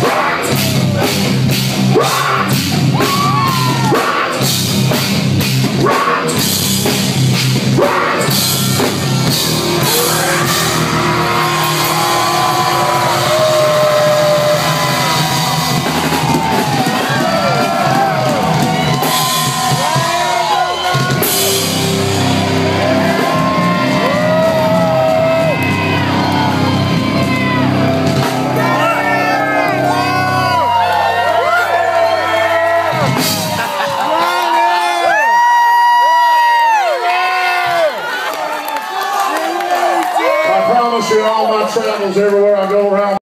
Bye. I promise you all my travels everywhere I go around.